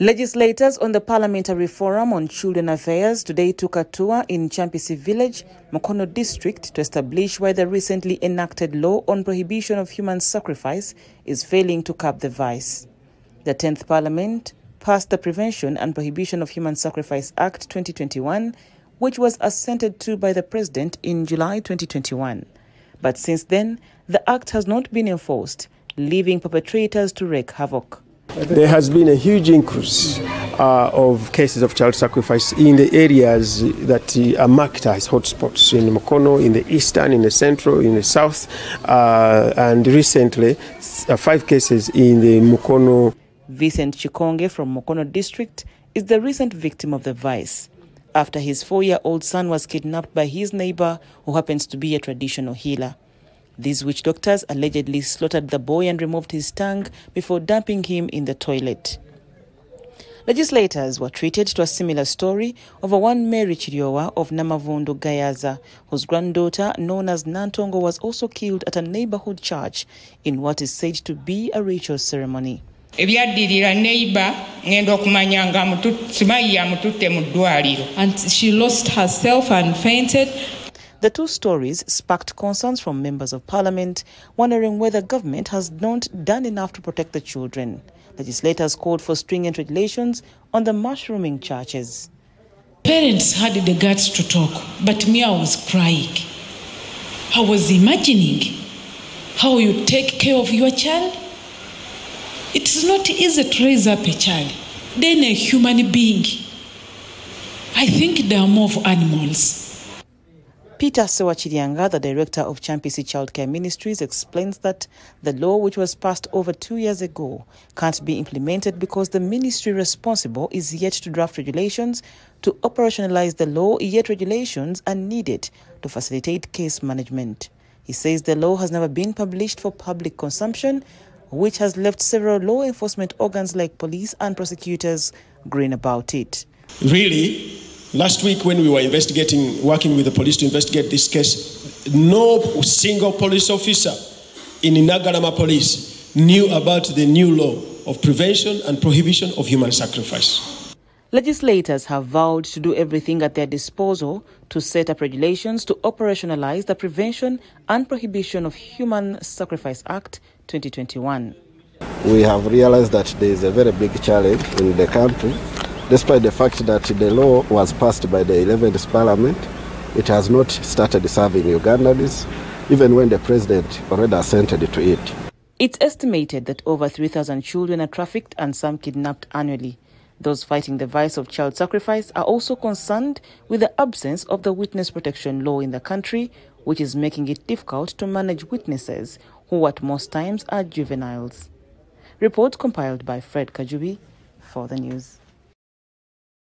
Legislators on the Parliamentary Forum on Children Affairs today took a tour in Kyampisi Village, Mukono District, to establish why the recently enacted law on prohibition of human sacrifice is failing to curb the vice. The 10th Parliament passed the Prevention and Prohibition of Human Sacrifice Act 2021, which was assented to by the President in July 2021. But since then, the Act has not been enforced, leaving perpetrators to wreak havoc. There has been a huge increase uh, of cases of child sacrifice in the areas that uh, are marked as hotspots in Mukono, in the eastern, in the central, in the south, uh, and recently uh, five cases in the Mukono. Vincent Chikonge from Mukono district is the recent victim of the vice after his four year old son was kidnapped by his neighbor, who happens to be a traditional healer. These witch doctors allegedly slaughtered the boy and removed his tongue before dumping him in the toilet. Legislators were treated to a similar story over one Mary Chiriowa of Namavundo Gayaza, whose granddaughter, known as Nantongo, was also killed at a neighborhood church in what is said to be a ritual ceremony. ebyaddirira neighbor ngenda okumanya nga simayi amututte mu ddwaliro and she lost herself and fainted The two stories sparked concerns from members of parliament, wondering whether government has not done enough to protect the children. Legislators called for stringent regulations on the mushrooming churches. Parents had the guts to talk, but me, I was crying. I was imagining how you take care of your child. It's not easy to raise up a child, then a human being. I think they are more of animals. Peter Sewakiryanga, the director of Kyampisi Childcare Ministries, explains that the law, which was passed over two years ago, can't be implemented because the ministry responsible is yet to draft regulations to operationalize the law, yet regulations are needed to facilitate case management. He says the law has never been published for public consumption, which has left several law enforcement organs like police and prosecutors green about it. Really, Last week, when we were investigating, working with the police to investigate this case, no single police officer in Inagarama Police knew about the new law of prevention and prohibition of human sacrifice. Legislators have vowed to do everything at their disposal to set up regulations to operationalize the Prevention and Prohibition of Human Sacrifice Act 2021. We have realized that there is a very big challenge in the country Despite the fact that the law was passed by the 11th Parliament, it has not started serving Ugandans, even when the President already assented to it. It's estimated that over 3,000 children are trafficked and some kidnapped annually. Those fighting the vice of child sacrifice are also concerned with the absence of the witness protection law in the country, which is making it difficult to manage witnesses who at most times are juveniles. Report compiled by Fred Kajubi for the news.